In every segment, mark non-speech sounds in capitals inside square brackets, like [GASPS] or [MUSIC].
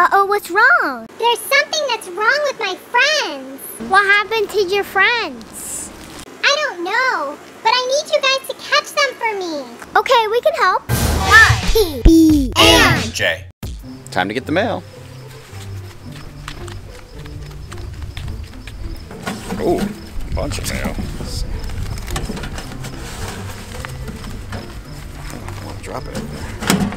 Uh-oh, what's wrong? There's something that's wrong with my friends. What happened to your friends? I don't know, but I need you guys to catch them for me. Okay, we can help. P. B. And. J. Time to get the mail. Oh, bunch of mail. Let's. I want to drop it.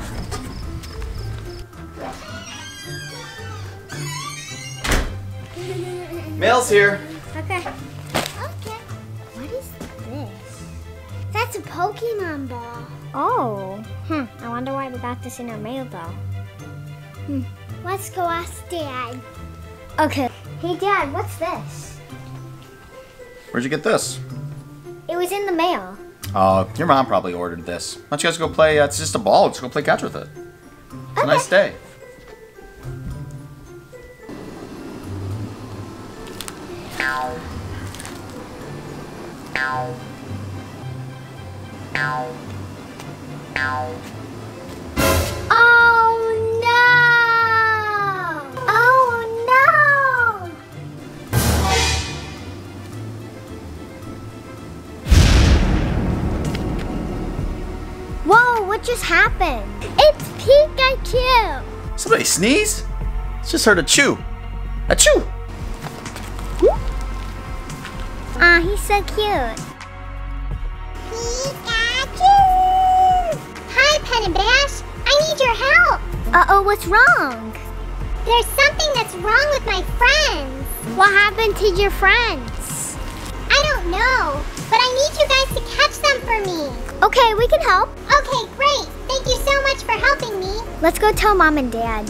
Mail's here. Okay. Okay. What is this? That's a Pokemon ball. Oh. Hmm. I wonder why we got this in our mail though. Hmm. Let's go ask Dad. Okay. Hey Dad, what's this? Where'd you get this? It was in the mail. Uh, your mom probably ordered this. Why don't you guys go play? Uh, it's just a ball. Let's go play catch with it. It's a nice day. Oh, oh, what just happened? It's Pikachu! Somebody sneeze? It's just heard a chew. A chew. Aw, he's so cute. Pikachu! Hi, Pen and Bash. I need your help. Uh-oh, what's wrong? There's something that's wrong with my friends. What happened to your friends? I don't know, but I need you guys to catch them for me. Okay, we can help. Okay, great. Thank you so much for helping me. Let's go tell Mom and Dad.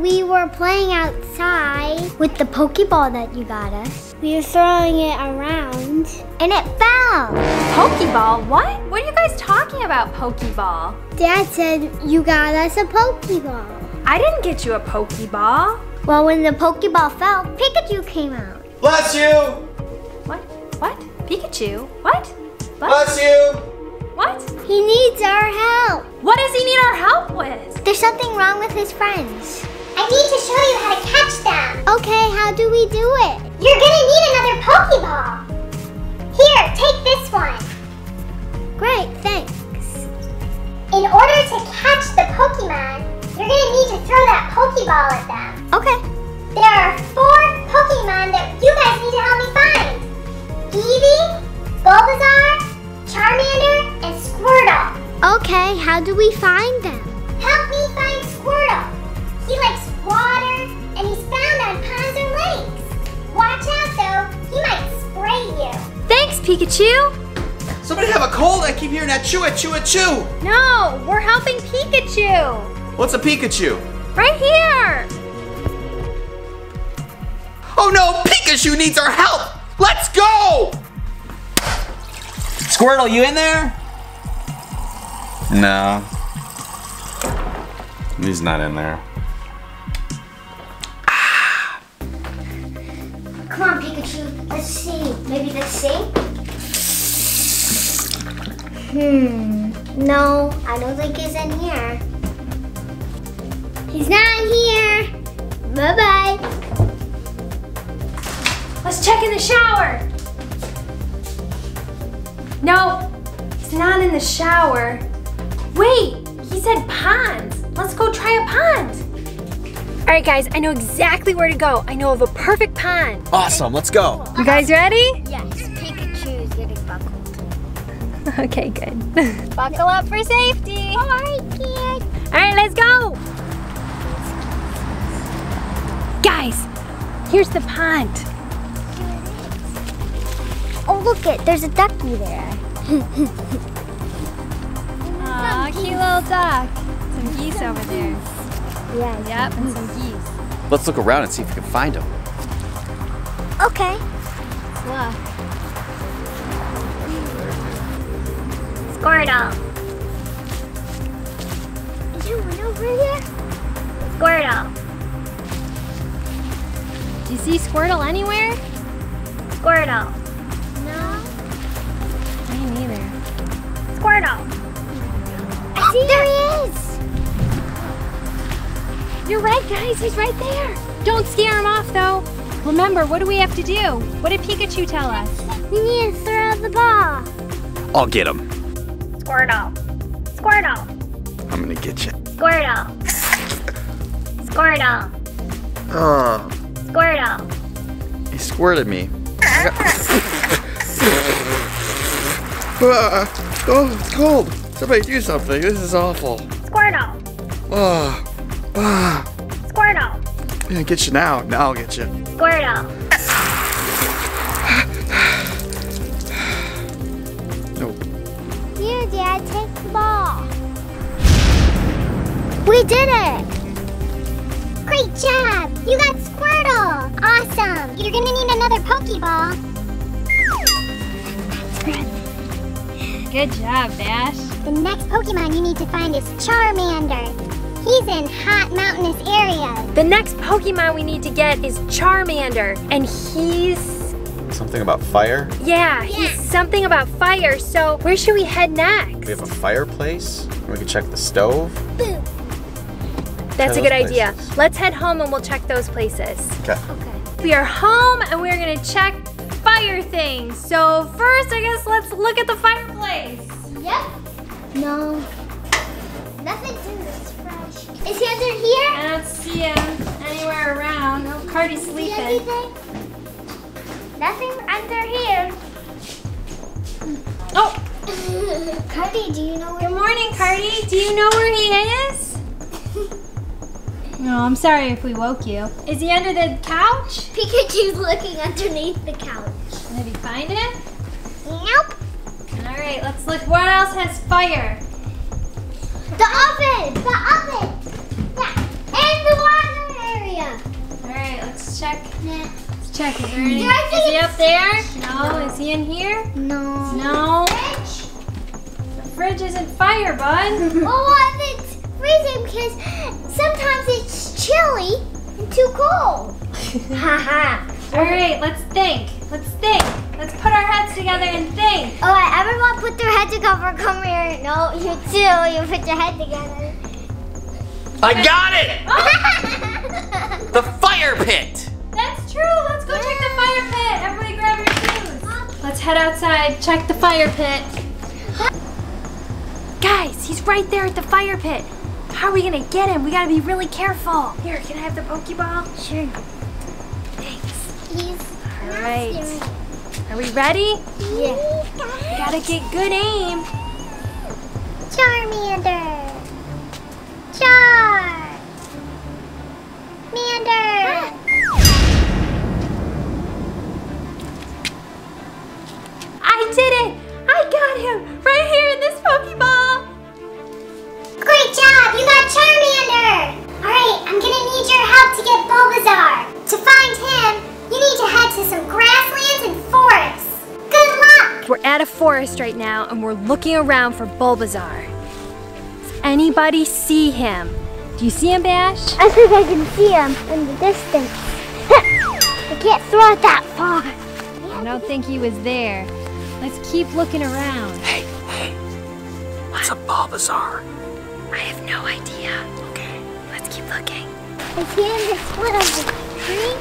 We were playing outside with the Pokeball that you got us. We were throwing it around and it fell. Pokeball? What? What are you guys talking about, Pokeball? Dad said you got us a Pokeball. I didn't get you a Pokeball. Well, when the Pokeball fell, Pikachu came out. Bless you. What? What? Pikachu? What? What? Bless you. What? He needs our help. What does he need our help with? There's something wrong with his friends. I need to show you how to catch them. Okay, how do we do it? You're gonna need another Pokeball. Here, take this one. Great, thanks. In order to catch the Pokemon, you're gonna need to throw that Pokeball at them. Okay. There are four Pokemon that you guys need to help me find. Eevee, Bulbasaur, Charmander, and Squirtle. Okay, how do we find them? Pikachu. Somebody have a cold? I keep hearing that chew, a chew, a chew. No, we're helping Pikachu. What's a Pikachu? Right here. Oh no, Pikachu needs our help! Let's go! Squirtle, you in there? No. He's not in there. Come on, Pikachu. Let's see. Maybe the sink? Hmm. No, I don't think he's in here. He's not in here. Bye-bye. Let's check in the shower. No, he's not in the shower. Wait, he said ponds. Let's go try a pond. All right, guys, I know exactly where to go. I know of a perfect pond. Awesome, let's go. You guys ready? Yes, [LAUGHS] Okay, good. [LAUGHS] Buckle up for safety. All right, kid. All right, let's go. Guys, here's the pond. Oh, look it. There's a ducky there. Aw, cute little duck. Some geese over there. Yeah. Yep, and some geese. Let's look around and see if we can find them. Okay. Look. Squirtle. Is there one over here? Squirtle. Do you see Squirtle anywhere? Squirtle. No. Me neither. Squirtle. I see there he is. You're right, guys. He's right there. Don't scare him off, though. Remember, what do we have to do? What did Pikachu tell us? We need to throw the ball. I'll get him. Squirtle. Squirtle. I'm gonna get you. Squirtle. Squirtle. Oh, Squirtle. he squirted me. [LAUGHS] Ah, oh, it's cold. Somebody do something. This is awful. Squirtle. Oh, ah. Squirtle. I'm gonna get you now. Now I'll get you. Squirtle. [LAUGHS] Here, Dad, take the ball. We did it. Great job! You got Squirtle! Awesome! You're gonna need another Pokeball. Good job, Bash. The next Pokemon you need to find is Charmander. He's in hot mountainous areas. The next Pokemon we need to get is Charmander, and he's Something about fire? yeah, he's something about fire. So where should we head next? We have a fireplace. We can check the stove. That's a those good idea. Let's head home and we'll check those places. Okay. Okay. We are home and we're gonna check fire things. So first, I guess let's look at the fireplace. Yep. No. Nothing's in this fresh. Is he under here? I don't see him anywhere around. Oh, Cardi's sleeping. Anything? Nothing under here. Oh, [LAUGHS] Cardi, do you know where? good morning, Cardi. Do you know where he is? No, I'm sorry if we woke you. Is he under the couch? Pikachu's looking underneath the couch. Did he find it? Nope. All right, let's look. What else has fire? The oven. The oven. Yeah. And the water area. All right, let's check. Yeah. Let's check. Is, there any, There is he up there? No. Is he in here? No. No. Fridge. The fridge isn't fire, bud. [LAUGHS] Oh, and it's freezing because sometimes it's chilly and too cold. [LAUGHS] Haha. All right, let's think. Let's think. Let's put our heads together and think. Oh, All right, everyone put their head together. Come here. No, you too. You put your head together. I got it! Oh. [LAUGHS] The fire pit! Fire pit. Everybody grab your shoes. Let's head outside, check the fire pit. Guys, he's right there at the fire pit. How are we gonna get him? We gotta be really careful. Here, can I have the Pokeball? Sure. Thanks. He's All right. Are we ready? yeah. We gotta get good aim. Charmander. Char. Forest right now and we're looking around for Bulbasaur. Does anybody see him? Do you see him, Bash? I think I can see him in the distance. [LAUGHS] I can't throw it that far. I don't think he was there. Let's keep looking around. Hey, hey. What's a Bulbasaur? I have no idea. Okay. Let's keep looking. Is he in the split of the tree?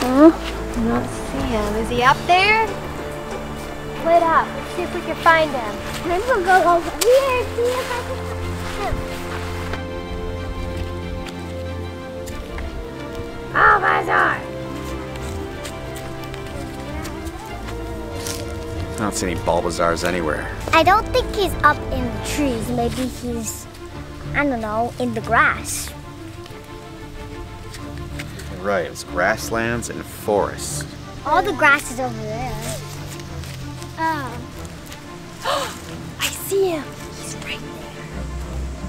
Huh? I don't see him. Is he up there? Split up. Let's see if we can find him. I'm gonna go over here see if I can find him. Bulbasaur! I don't see any Bulbasaurs anywhere. I don't think he's up in the trees. Maybe he's, I don't know, in the grass. Right, it's grasslands and forests. All the grass is over there. Oh. [GASPS] I see him. He's right there.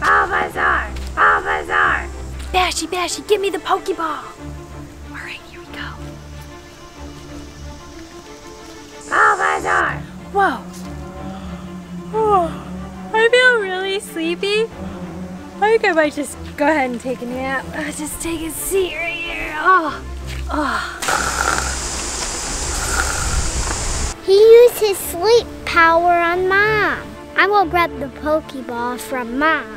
Bulbasaur! Bulbasaur! Bashy, Bashy, give me the Pokeball. All right, here we go. Bulbasaur! Whoa. Oh, I feel really sleepy. I think I might just go ahead and take a nap. Uh, just take a seat right here. Oh, oh. He used his sleep power on Mom. I will grab the Pokeball from Mom.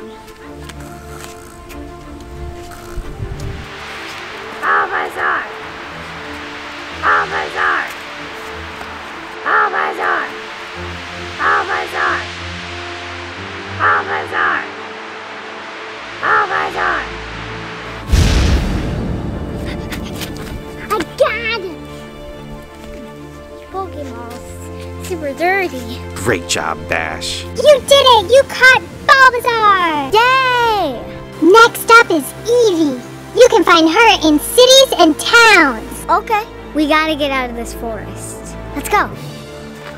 Great job, Bash. You did it! You caught Bulbasaur! Yay! Next up is Eevee. You can find her in cities and towns. Okay, we gotta get out of this forest. Let's go.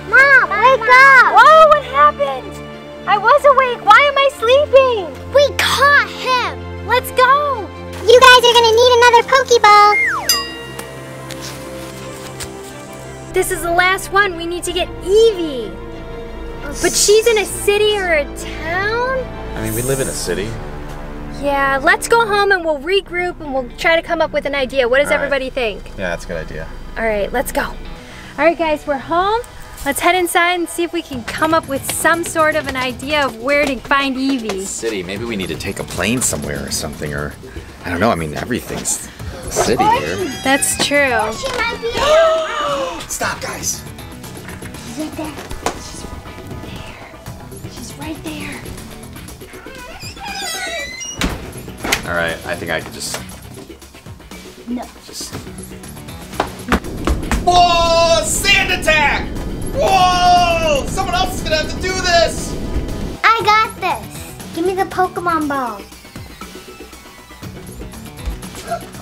Mom, wake up! Whoa, what happened? I was awake. Why am I sleeping? We caught him! Let's go! You guys are gonna need another Pokeball. This is the last one. We need to get Eevee. But she's in a city or a town? I mean, we live in a city. Yeah, let's go home and we'll regroup and we'll try to come up with an idea. What does All right. everybody think? Yeah, that's a good idea. All right, let's go. All right, guys, we're home. Let's head inside and see if we can come up with some sort of an idea of where to find Eevee. City. Maybe we need to take a plane somewhere or something, or I don't know. I mean, everything's a city here. That's true. She might be Stop, guys. She's right there. All right, I think I could just. No. Just. Whoa! Sand attack! Whoa! Someone else is gonna have to do this. I got this. Give me the Pokemon ball. [GASPS]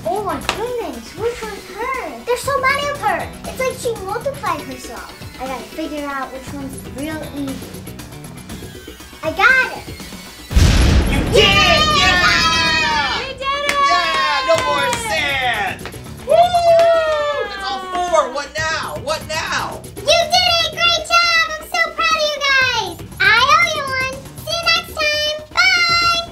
Oh my goodness, which one's her? There's so many of her. It's like she multiplied herself. I gotta figure out which one's real easy. I got it. You did it! Yeah! We did it! Yeah! No sand. Woo! That's all four. What now? What now? You did it! Great job! I'm so proud of you guys! I owe you one! See you next time! Bye!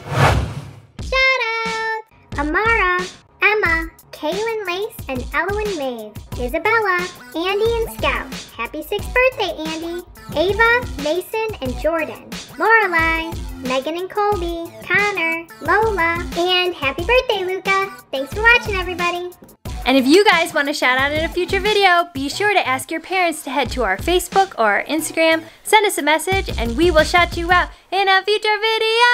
Shout out! Amara, Emma, Kaylin Lace, and Elowen Maeve, Isabella, Andy and Scout. Happy sixth birthday, Andy! Ava, Mason, and Jordan. Lorelai, Megan and Colby, Connor, Lola, and happy birthday, Luca! Thanks for watching, everybody! And if you guys want a shout out in a future video, be sure to ask your parents to head to our Facebook or our Instagram, send us a message, and we will shout you out in a future video!